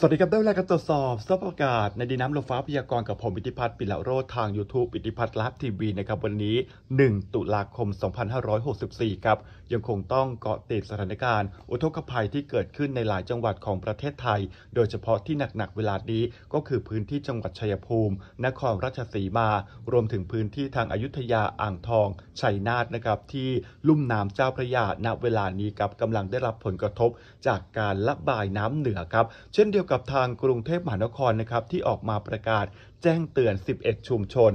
สวัสดีครับได้เวลาการตรวจสอบสภาพอากาศในดินน้ำลมฟ้าพยากรณ์กับผมอิทธิพัฒน์ปิละโรธทาง YouTube อิทธิพัฒน์ลับทีวีนะครับวันนี้ 1 ตุลาคม 2564 ครับ ยังคงต้องเกาะติดสถานการณ์ อุทกภัยที่เกิดขึ้นในหลายจังหวัดของประเทศไทย โดยเฉพาะที่หนักๆเวลานี้ก็คือพื้นที่จังหวัดชัยภูมิ นครราชสีมา รวมถึงพื้นที่ทางอายุทยาอ่างทองชัยนาทนะครับที่ลุ่มน้ำเจ้าพระยาณเวลานี้ครับกำลังได้รับผลกระทบจากการระบายน้ำเหนือครับ เช่นเดียวกับทางกรุงเทพมหานครนะครับที่ออกมาประกาศแจ้งเตือน 11 ชุมชน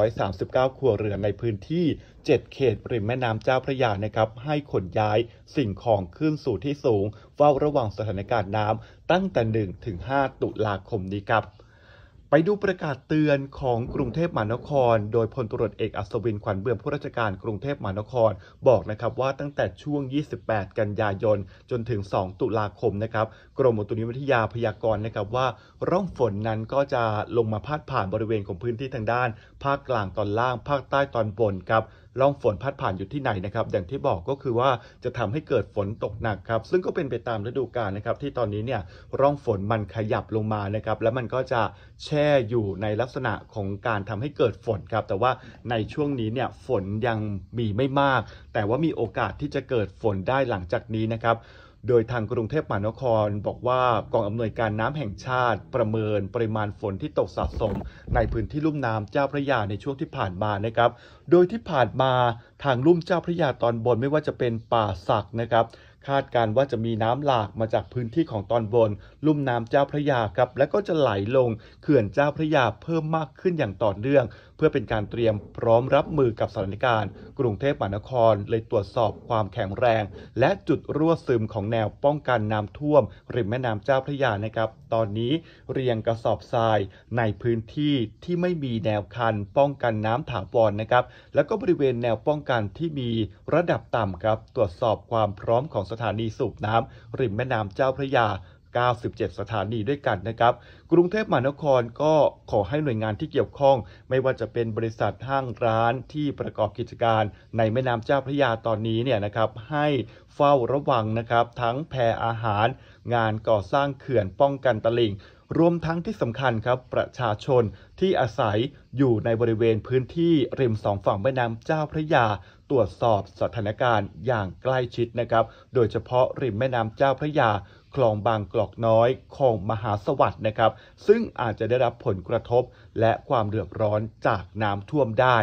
239 ครัวเรือนในพื้นที่ 7 เขตริมแม่น้ำเจ้าพระยานะครับ ให้ขนย้ายสิ่งของขึ้นสู่ที่สูง เฝ้าระวังสถานการณ์น้ำตั้งแต่ 1 ถึง 5 ตุลาคมนี้ครับ ไปดูประกาศเตือนของกรุงเทพมหานคร โดยพลตรวจเอกอัศวินขวัญเบืองผู้ราชการกรุงเทพมหานคร บอกนะครับว่าตั้งแต่ช่วง 28 กันยายน จนถึง 2 ตุลาคมนะครับ กรมอุตุนิยมวิทยาพยากรณ์นะครับว่า ร่องฝนนั้นก็จะลงมาพาดผ่านบริเวณของพื้นที่ทางด้าน ภาคกลางตอนล่าง ภาคใต้ตอนบนครับร่องฝนพัดผ่านอยู่ที่ไหนนะครับอย่างที่บอกก็คือว่าจะทำให้เกิดฝนตกหนักครับซึ่งก็เป็นไปตามฤดูกาลนะครับที่ตอนนี้เนี่ยร่องฝนมันขยับลงมานะครับแล้วมันก็จะแช่อยู่ในลักษณะของการทำให้เกิดฝนครับแต่ว่าในช่วงนี้เนี่ยฝนยังมีไม่มาก แต่ว่ามีโอกาสที่จะเกิดฝนได้หลังจากนี้นะครับ โดยทางกรุงเทพมหานคร บอกว่ากองอำนวยการน้ำแห่งชาติ ประเมินปริมาณฝนที่ตกสะสม ในพื้นที่ลุ่มน้ำเจ้าพระยาในช่วงที่ผ่านมานะครับ โดยที่ผ่านมาทางลุ่มเจ้าพระยาตอนบนไม่ว่าจะเป็นป่าสักนะครับคาดการว่าจะมีน้ำหลากมาจากพื้นที่ของตอนบน ลุ่มน้ำเจ้าพระยาครับ และก็จะไหลลงเขื่อนเจ้าพระยาเพิ่มมากขึ้นอย่างต่อเนื่อง พื่อเป็นการเตรียมพร้อมรับมือกับสถานการณ์ กรุงเทพมหานครเลยตรวจสอบความแข็งแรง และจุดรั่วซึมของแนวป้องกันน้ำท่วม ริมแม่น้ำเจ้าพระยานะครับ ตอนนี้เรียงกระสอบทรายในพื้นที่ที่ไม่มีแนวคันป้องกันน้ำถาวรนะครับ แล้วก็บริเวณแนวป้องกันที่มีระดับต่ำครับ ตรวจสอบความพร้อมของสถานีสูบน้ำริมแม่น้ำเจ้าพระยา 97 สถานีด้วยกันนะครับ กรุงเทพมหานครก็ขอให้หน่วยงานที่เกี่ยวข้อง ไม่ว่าจะเป็นบริษัทห้างร้านที่ประกอบกิจการในแม่น้ำเจ้าพระยาตอนนี้เนี่ยนะครับให้เฝ้าระวังนะครับ ทั้งแพรอาหาร งานก่อสร้างเขื่อนป้องกันตลิ่ง รวมทั้งที่สำคัญครับประชาชนที่อาศัยอยู่ในบริเวณพื้นที่ริมสองฝั่งแม่น้ำเจ้าพระยา ตรวจสอบสถานการณ์อย่างใกล้ชิดนะครับ โดยเฉพาะริมแม่น้ำเจ้าพระยาคลองบางกลอกน้อยคลองมหาสวัสด์นะครับ ซึ่งอาจจะได้รับผลกระทบและความเดือดร้อนจากน้ำท่วมได้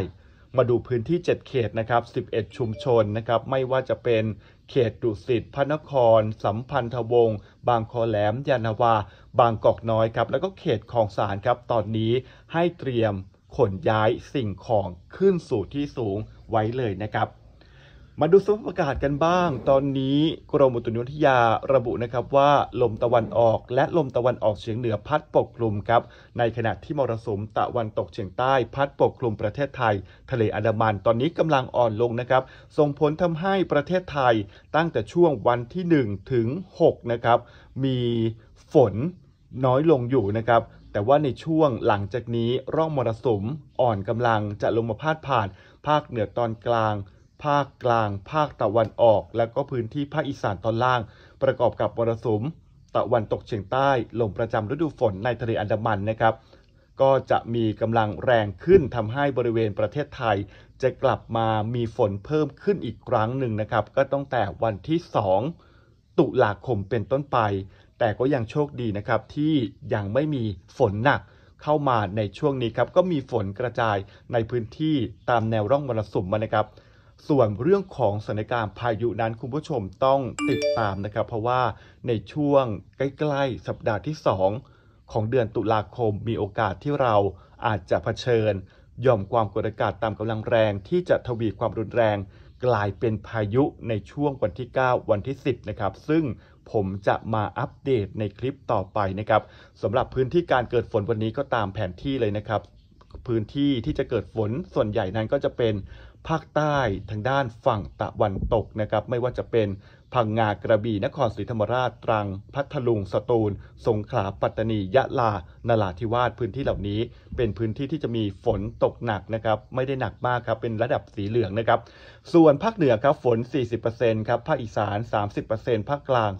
มาดูพื้นที่ 7 เขตนะครับ 11 ชุมชนนะครับ ไม่ว่าจะเป็น เขตดุสิตพระนคร สัมพันธวงศ์บางคอแหลมยานาวา บางกอกน้อยครับแล้วก็เขตคลองสารครับตอนนี้ให้เตรียมขนย้ายสิ่งของขึ้นสู่ที่สูงไว้เลยนะครับ มาดูสภาพอากาศกันบ้าง ตอนนี้กรมอุตุนิยมวิทยาระบุนะครับว่าลมตะวันออกและลมตะวันออกเฉียงเหนือพัดปกคลุมครับ ในขณะที่มรสุมตะวันตกเฉียงใต้ พัดปกคลุมประเทศไทย ทะเลอันดามันตอนนี้กำลังอ่อนลงนะครับ ส่งผลทำให้ประเทศไทยตั้งแต่ช่วงวันที่ 1 ถึง 6 นะครับ มีฝนน้อยลงอยู่นะครับแต่ว่าในช่วงหลังจากนี้ร่องมรสุมอ่อนกำลังจะลงมาพาดผ่าน ภาคเหนือตอนกลาง ภาคกลาง ภาคตะวันออก และก็พื้นที่ภาคอีสานตอนล่าง ประกอบกับมรสุมตะวันตกเฉียงใต้ลมประจำฤดูฝนในทะเลอันดามันนะครับ ก็จะมีกำลังแรงขึ้นทำให้บริเวณประเทศไทย จะกลับมามีฝนเพิ่มขึ้นอีกครั้งหนึ่งนะครับ ก็ตั้งแต่วันที่ 2 ตุลาคมเป็นต้นไป แต่ก็ยังโชคดีนะครับที่ยังไม่มีฝนหนักเข้ามาในช่วงนี้ครับก็มีฝนกระจายในพื้นที่ตามแนวร่องมรสุมมานะครับ ส่วนเรื่องของสถานการณ์พายุนั้นคุณผู้ชมต้องติดตามนะครับ เพราะว่าในช่วงใกล้ๆสัปดาห์ที่ 2 ของเดือนตุลาคมมีโอกาสที่เราอาจจะเผชิญย่อมความกดอากาศตามกำลังแรงที่จะทวีความรุนแรงกลายเป็นพายุในช่วงวันที่ 9 วันที่ 10 นะครับ ซึ่งผมจะมาอัปเดตในคลิปต่อไปนะครับสำหรับพื้นที่การเกิดฝนวันนี้ก็ตามแผนที่เลยนะครับ พื้นที่ที่จะเกิดฝนส่วนใหญ่นั้นก็จะเป็น ภาคใต้ทางด้านฝั่งตะวันตกนะครับ ไม่ว่าจะเป็นพังงากระบี่นครศรีธรรมราชตรัง พัทลุงสตูล สงขลาปัตตานี ยะลานราธิวาสพื้นที่เหล่านี้ เป็นพื้นที่ที่จะมีฝนตกหนักนะครับ ไม่ได้หนักมากครับเป็นระดับสีเหลืองนะครับ ส่วนภาคเหนือครับฝน 40%ครับภาคอีสาน 30%ภาคกลาง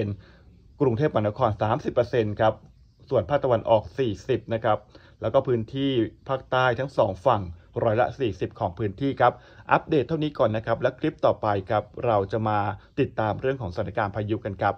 30%กรุงเทพมหานคร 30%ครับส่วนภาคตะวันออก 40 นะครับ แล้วก็พื้นที่ภาคใต้ทั้งสองฝั่ง ร้อยละ 40 ของพื้นที่ครับ อัปเดตเท่านี้ก่อนนะครับ และคลิปต่อไปครับ เราจะมาติดตามเรื่องของสถานการณ์พายุกันครับ